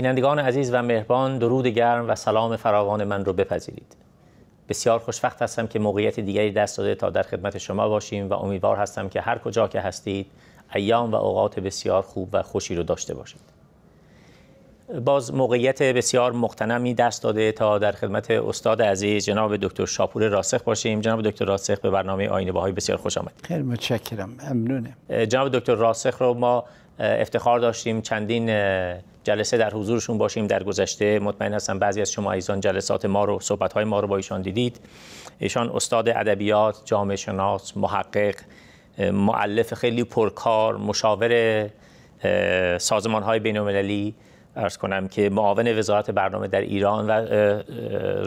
بینندگان عزیز و مهربان درود گرم و سلام فراوان من رو بپذیرید. بسیار خوشوقت هستم که موقعیت دیگری دست داده تا در خدمت شما باشیم و امیدوار هستم که هر کجا که هستید ایام و اوقات بسیار خوب و خوشی رو داشته باشید. باز موقعیت بسیار مقتنمی دست داده تا در خدمت استاد عزیز جناب دکتر شاپور راسخ باشیم. جناب دکتر راسخ به برنامه آینه باهای بسیار خوش آمد خیلی متشکرم. ممنونم. جناب دکتر راسخ رو ما افتخار داشتیم چندین جلسه در حضورشون باشیم در گذشته. مطمئن هستم بعضی از شما ایزان جلسات ما رو صحبت های ما رو با ایشان دیدید. ایشان استاد ادبیات جامعه شناس محقق معلف خیلی پرکار مشاور سازمان های بین المللی ارز کنم که معاون وزارت برنامه در ایران و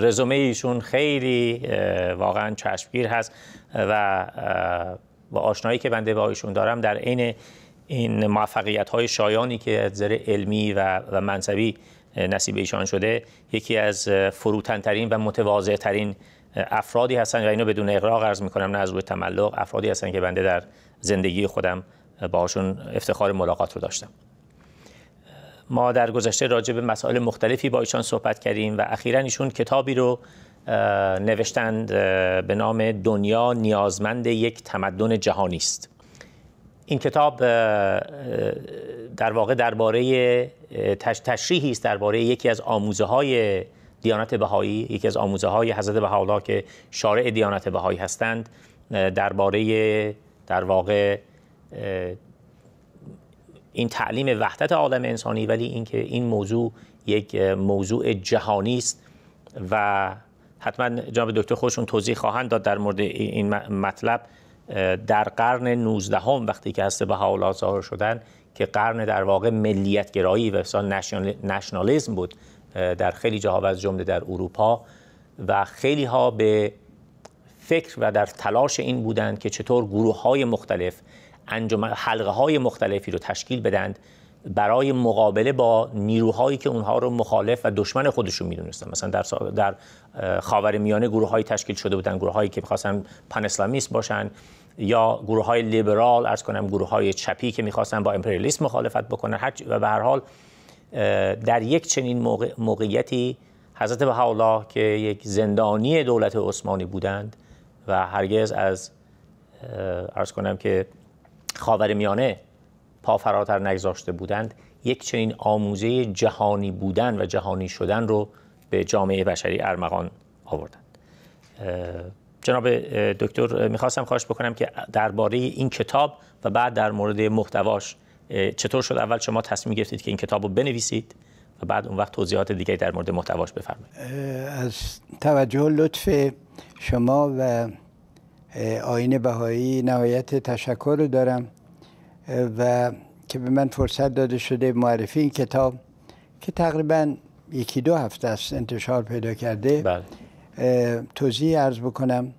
رزومه ایشون خیلی واقعا چشمگیر هست و با آشنایی که بنده با ایشون دارم در عین این موفقیت های شایانی که از نظر علمی و, و منصبی نصیب ایشان شده یکی از فروتنترین و متواضع ترین افرادی هستن و اینو بدون اقراق عرض می‌کنم نه از روی تملق افرادی هستن که بنده در زندگی خودم باشون افتخار ملاقات رو داشتم. ما در گذشته راجع به مسائل مختلفی با ایشان صحبت کردیم و اخیرا ایشون کتابی رو نوشتند به نام دنیا نیازمند یک تمدن جهانی است. این کتاب در واقع درباره تشریحی است درباره یکی از آموزه های دیانت بهایی یکی از آموزه های حضرت بهاءالله که شارع دیانت بهایی هستند. درباره در واقع این تعلیم وحدت عالم انسانی ولی اینکه این موضوع یک موضوع جهانی است و حتما جناب دکتر خودشون توضیح خواهند داد در مورد این مطلب. در قرن 19 هم وقتی که هست به حال ظاهر شدن که قرن در واقع ملیت گرایی و نشنالیزم بود در خیلی جاها و از جمله در اروپا و خیلی ها به فکر و در تلاش این بودند که چطور گروه های مختلف انجام حلقه های مختلفی رو تشکیل بدند برای مقابله با نیروهایی که اونها رو مخالف و دشمن خودشون می‌دونستن. مثلا در در خاور میانه گروه های تشکیل شده بودن گروه هایی که می‌خواستن پن اسلامیست باشن یا گروه های لیبرال ارز کنم گروه های چپی که می‌خواستن با امپریالیسم مخالفت بکنن. و به هر حال در یک چنین موقعیتی حضرت بهاءالله که یک زندانی دولت عثمانی بودند و هرگز از ارز کنم که خاور میانه پا فراتر نگذاشته بودند یک چنین آموزه جهانی بودن و جهانی شدن رو به جامعه بشری ارمغان آوردند. جناب دکتر می‌خواستم خواهش بکنم که درباره این کتاب و بعد در مورد محتواش چطور شد؟ اول شما تصمیم گرفتید که این کتاب رو بنویسید و بعد اون وقت توضیحات دیگری در مورد محتواش بفرمایید. از توجه لطف شما و آین بهایی نهایت تشکر رو دارم. و که به من فرصت داده شده معرفی این کتاب که تقریبا یکی دو هفته است انتشار پیدا کرده بله. توضیح ارز بکنم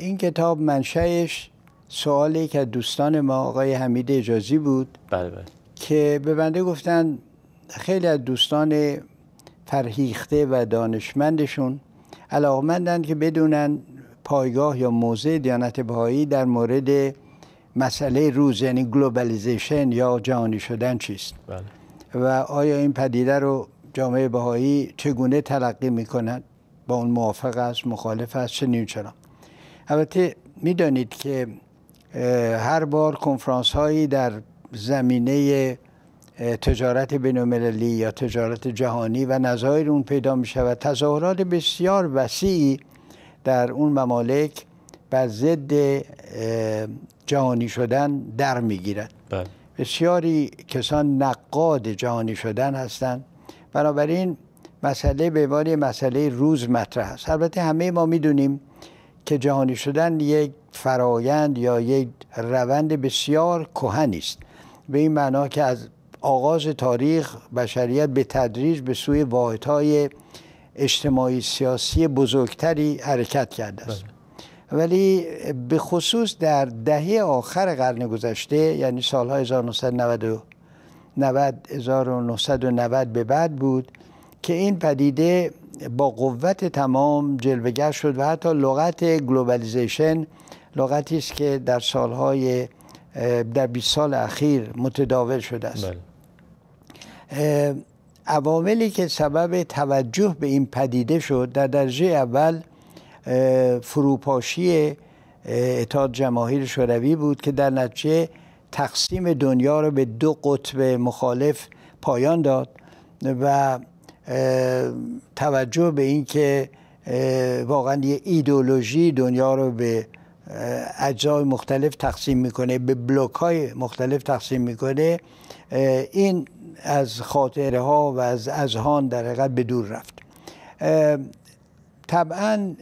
این کتاب منشأش سوالی که دوستان ما آقای حمید اجازی بود بله بله. که به بنده گفتن خیلی از دوستان فرهیخته و دانشمندشون علاقمندن که بدونن پایگاه یا موضع دیانت بهایی در مورد مسئله روز یعنی globalization یا جهانی شدن چیست؟ بله. و آیا این پدیده رو جامعه بهایی چگونه تلقی می‌کند؟ با اون موافق است مخالف است چنین چرا البته می‌دانید که هر بار کنفرانس هایی در زمینه تجارت بین یا تجارت جهانی و نظایر اون پیدا می شود تظاهرات بسیار وسیعی در اون ممالک بر ضد جهانی شدن در می‌گیرد بله. بسیاری کسان نقاد جهانی شدن هستند بنابراین مسئله به عنوان مسئله روز مطرح است. البته همه ما می‌دونیم که جهانی شدن یک فرایند یا یک روند بسیار کهنی است. به این معنا که از آغاز تاریخ بشریت به تدریج به سوی واحدهای اجتماعی سیاسی بزرگتری حرکت کرده است. بله. ولی به خصوص در دهه آخر قرن گذشته یعنی سالهای 1990 1990 به بعد بود که این پدیده با قوت تمام جلوه‌گر شد و حتی لغت globalization لغتی است که در سالهای در 20 سال اخیر متداول شده است بله. عواملی که سبب توجه به این پدیده شد در درجه اول فروپاشی اتحاد جماهیر شوروی بود که در نتیجه تقسیم دنیا رو به دو قطب مخالف پایان داد و توجه به اینکه واقعا یه ایدولوژی دنیا رو به اجزای مختلف تقسیم می‌کنه به بلوک های مختلف تقسیم می‌کنه این از خاطره ها و از اذهان در حقیقت به دور رفت. طبعا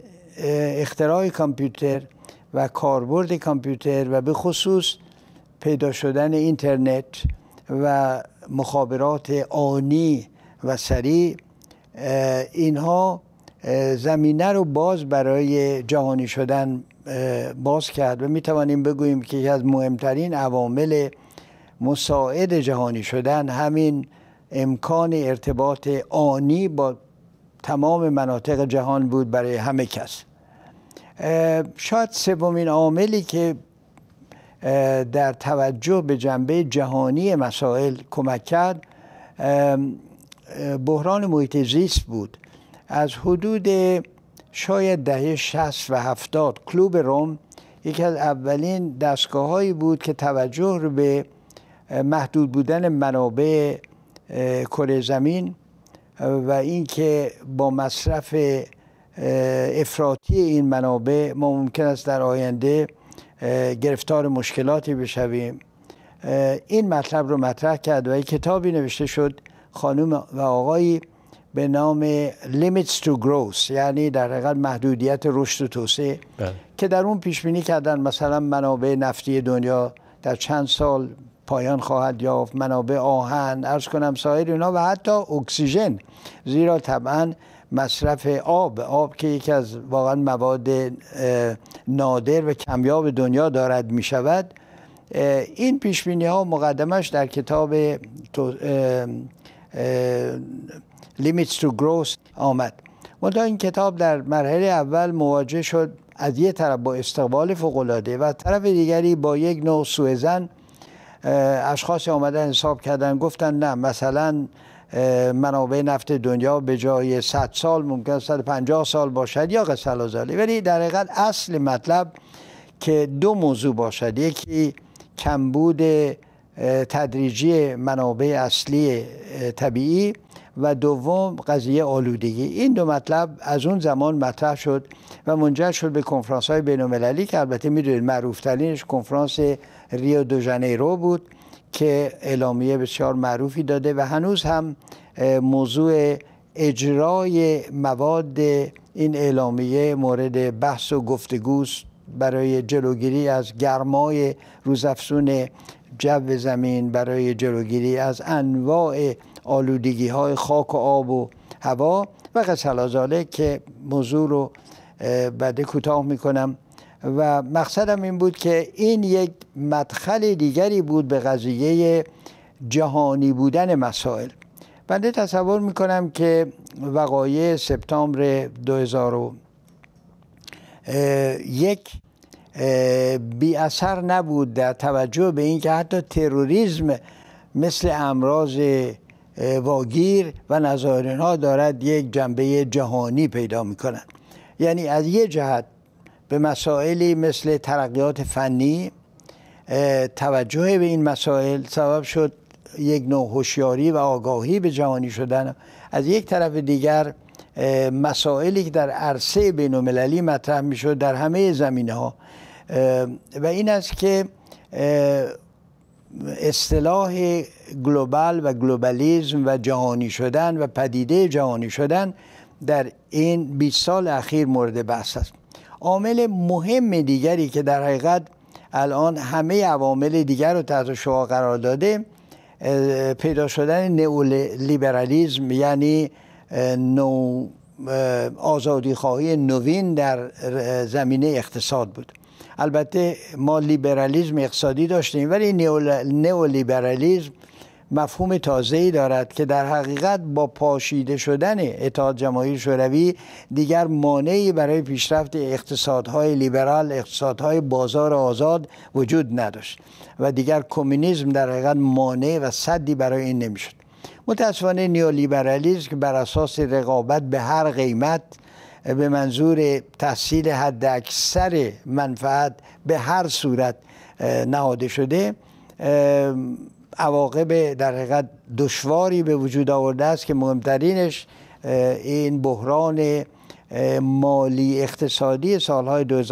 اختراع کامپیوتر و کاربرد کامپیوتر و به خصوص پیدا شدن اینترنت و مخابرات آنی و سریع اینها زمینه رو باز برای جهانی شدن باز کرد و می توانیم بگوییم که یکی از مهمترین عوامل مساعد جهانی شدن همین امکان ارتباط آنی با تمام مناطق جهان بود برای همه کس. شاید سومین عاملی که در توجه به جنبه جهانی مسائل کمک کرد بحران محیط زیست بود. از حدود شاید دهه 60 و 70 کلوب روم یکی از اولین دستگاه هایی بود که توجه رو به محدود بودن منابع کره زمین و اینکه با مصرف افراطی این منابع ما ممکن است در آینده گرفتار مشکلاتی بشویم این مطلب رو مطرح کرد و کتابی نوشته شد خانم و آقایی به نام Limits to Growth یعنی در حقیقت محدودیت رشد و توسعه بله. که در اون پیش بینی کردن مثلا منابع نفتی دنیا در چند سال پایان خواهد یافت منابع آهن ارز کنم سایر اینا و حتی اکسیژن زیرا طبعا مصرف آب. آب که یکی از واقعا مواد نادر و کمیاب دنیا دارد می شود این پیش بینی ها مقدمش در کتاب Limits to Growth آمد. منتها این کتاب در مرحله اول مواجه شد از یه طرف با استقبال فوقالعاده و طرف دیگری با یک نوع سوء اشخاصی آمدن حساب کردن گفتن نه مثلا منابع نفت دنیا به جای 100 سال ممکن 150 سال باشد یا قصه ولی در حقیقت اصل مطلب که دو موضوع باشد. یکی کمبود تدریجی منابع اصلی طبیعی و دوم قضیه آلودگی. این دو مطلب از اون زمان مطرح شد و منجر شد به کنفرانس های بین المللی که البته می‌دونید معروف ترینش کنفرانس ریو دو ژانیرو بود. که اعلامیه بسیار معروفی داده و هنوز هم موضوع اجرای مواد این اعلامیه مورد بحث و گفتگوست برای جلوگیری از گرمای روزافزون جو زمین برای جلوگیری از انواع آلودگی های خاک و آب و هوا. و قصه که موضوع رو بعد کوتاه می‌کنم. و مقصدم این بود که این یک مدخل دیگری بود به قضیه جهانی بودن مسائل. بنده تصور می‌کنم که وقایع سپتامبر 2001 بی اثر نبود در توجه به اینکه حتی تروریسم مثل امراض واگیر و ها دارد یک جنبه جهانی پیدا می‌کنند یعنی از یه جهت به مسائلی مثل ترقیات فنی توجه به این مسائل سبب شد یک نوع هوشیاری و آگاهی به جهانی شدن. از یک طرف دیگر مسائلی که در عرصه بین المللی مطرح می‌شد در همه زمینه ها و این است که اصطلاح global و globalism و جهانی شدن و پدیده جهانی شدن در این 20 سال اخیر مورد بحث است. عامل مهم دیگری که در حقیقت الان همه عوامل دیگر رو تحت شعا قرار داده پیدا شدن نئولیبرالیزم یعنی نو آزادی خواهی نوین در زمینه اقتصاد بود. البته ما لیبرالیزم اقتصادی داشتیم ولی نئولیبرالیزم مفهوم تازه‌ای دارد که در حقیقت با پاشیده شدن اتحاد جماهیر شوروی دیگر مانعی برای پیشرفت اقتصادهای لیبرال اقتصادهای بازار آزاد وجود نداشت و دیگر کمونیسم در حقیقت مانع و صدی برای این نمی‌شد. متاسفانه نیولیبرالیسم که بر اساس رقابت به هر قیمت به منظور تحصیل حد اکثر منفعت به هر صورت نهاده شده عواقب در حقیقت دشواری به وجود آورده است که مهمترینش این بحران مالی اقتصادی سالهای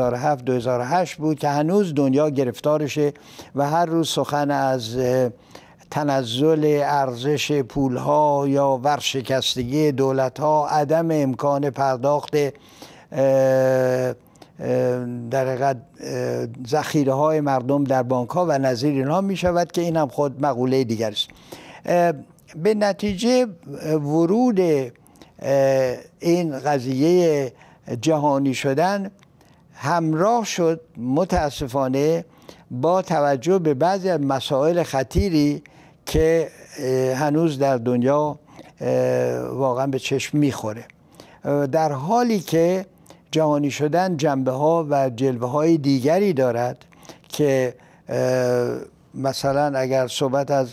2007-2008 بود که هنوز دنیا گرفتارشه و هر روز سخن از تنزل ارزش پولها یا ورشکستگی دولت ها عدم امکان پرداخت در حقیقت ذخیره های مردم در بانک ها و نظیر اینها می شود که این هم خود مقوله دیگر است به نتیجه ورود این قضیه جهانی شدن همراه شد متاسفانه با توجه به بعضی از مسائل خطیری که هنوز در دنیا واقعا به چشم می‌خوره. در حالی که جهانی شدن جنبه ها و جلوه های دیگری دارد که مثلا اگر صحبت از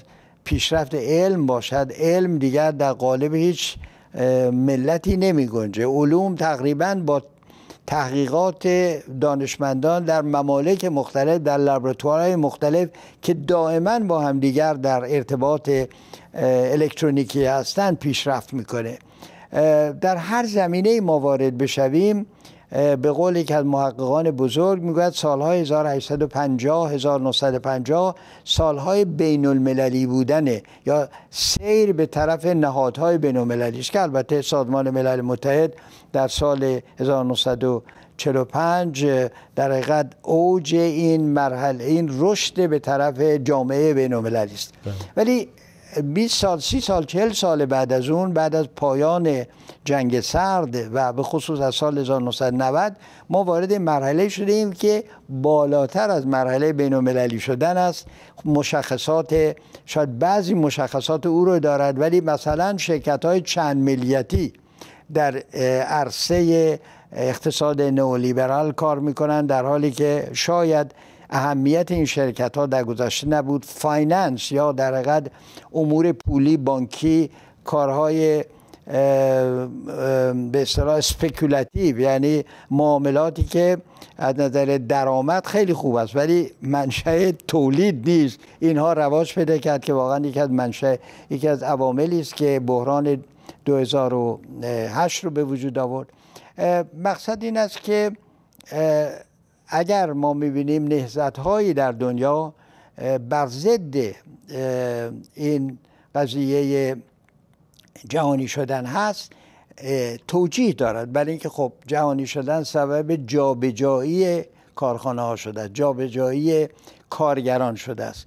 پیشرفت علم باشد علم دیگر در قالب هیچ ملتی نمی گنجه. علوم تقریبا با تحقیقات دانشمندان در ممالک مختلف در لابراتوارهای مختلف که دائما با همدیگر در ارتباط الکترونیکی هستند پیشرفت می‌کنه. در هر زمینه ما وارد بشویم به قول یکی از محققان بزرگ می‌گوید سالهای 1850 1950 سالهای بین المللی بودنه یا سیر به طرف نهادهای بین المللی که البته سازمان ملل متحد در سال 1945 در حقیقت اوج این مرحله این رشد به طرف جامعه بین المللی است بله. ولی 20 سال 30 سال 40 سال بعد از اون بعد از پایان جنگ سرد و به خصوص از سال 1990 ما وارد مرحله شدیم که بالاتر از مرحله بین المللی شدن است. مشخصات شاید بعضی مشخصات او رو دارد ولی مثلا شرکت های چند ملیتی در عرصه اقتصاد نئولیبرال کار می‌کنن در حالی که شاید اهمیت این شرکت ها در گذشته نبود. finance یا در حقیقت امور پولی بانکی کارهای به اصطلاح speculative یعنی معاملاتی که از نظر درآمد خیلی خوب است ولی منشأ تولید نیست. اینها رواج پیدا کرد که واقعا یکی از منشأ یکی از عواملی است که بحران 2008 رو به وجود آورد. مقصد این است که اگر ما می‌بینیم نهزت هایی در دنیا بر ضد این قضیه جهانی شدن هست توجیه دارد. برای اینکه خب جهانی شدن سبب جابجایی کارخانه ها شده جابجایی کارگران شده است.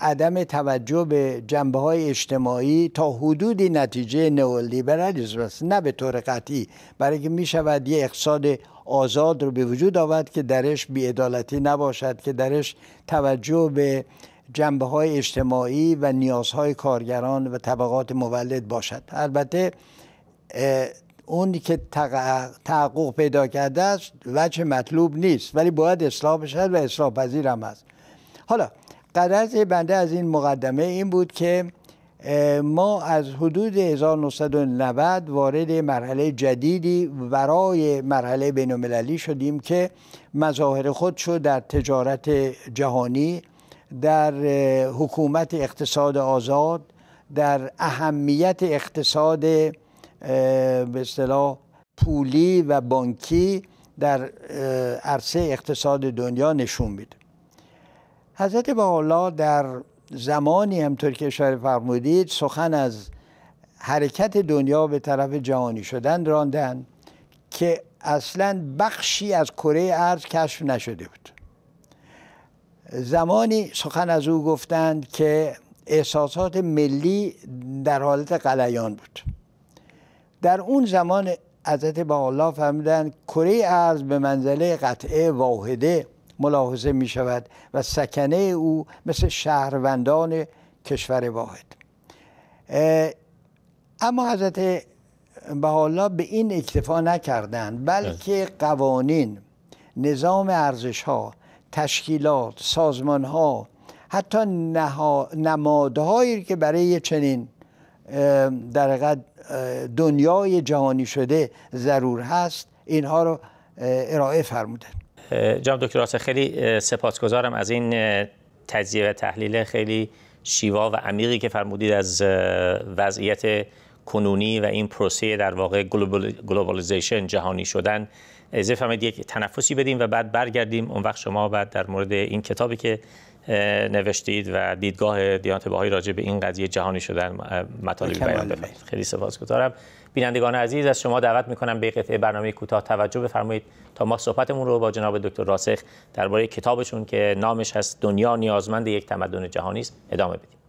عدم توجه به جنبه های اجتماعی تا حدودی نتیجه نئولیبرالیسم است. نه به طور قطعی. برای اینکه می شود یه اقتصاد آزاد رو به وجود آورد که درش بیعدالتی نباشد که درش توجه به جنبه های اجتماعی و نیازهای کارگران و طبقات مولد باشد. البته اونی که تحقق پیدا کرده است وجه مطلوب نیست ولی باید اصلاح بشد و اصلاح پذیر هم است. حالا قدرت بنده از این مقدمه این بود که ما از حدود 1990 وارد مرحله جدیدی ورای مرحله بین شدیم که مظاهر خودشو در تجارت جهانی در حکومت اقتصاد آزاد در اهمیت اقتصاد به اصطلاح پولی و بانکی در عرصه اقتصاد دنیا نشون میده. حضرت با در زمانی همطور که اشاره فرمودید سخن از حرکت دنیا به طرف جهانی شدن راندن که اصلا بخشی از کره ارز کشف نشده بود. زمانی سخن از او گفتند که احساسات ملی در حالت قلیان بود. در اون زمان حضرت با الله فهمیدن کره ارز به منزله قطعه واحده. ملاحظه می شود و سکنه او مثل شهروندان کشور واحد. اما حضرت بحالا به این اکتفا نکردند بلکه قوانین نظام ارزش ها تشکیلات سازمان ها حتی نمادهایی که برای چنین در دنیای جهانی شده ضرور هست اینها رو ارائه فرمودن جناب دکتر آسه خیلی سپاسگزارم از این تجزیه و تحلیل خیلی شیوا و عمیقی که فرمودید از وضعیت کنونی و این پروسه در واقع globalization جهانی شدن. فرمایید یک تنفسی بدیم و بعد برگردیم. اون وقت شما بعد در مورد این کتابی که نوشتید و دیدگاه دیانت بهایی راجع به این قضیه جهانی شدن مطالبی بیان بفرمایید. خیلی سپاسگزارم بینندگان عزیز از شما دعوت می‌کنم به قطعه برنامه کوتاه توجه بفرمایید تا ما صحبتمون رو با جناب دکتر راسخ درباره کتابشون که نامش هست دنیا نیازمند یک تمدن جهانی است ادامه بدیم.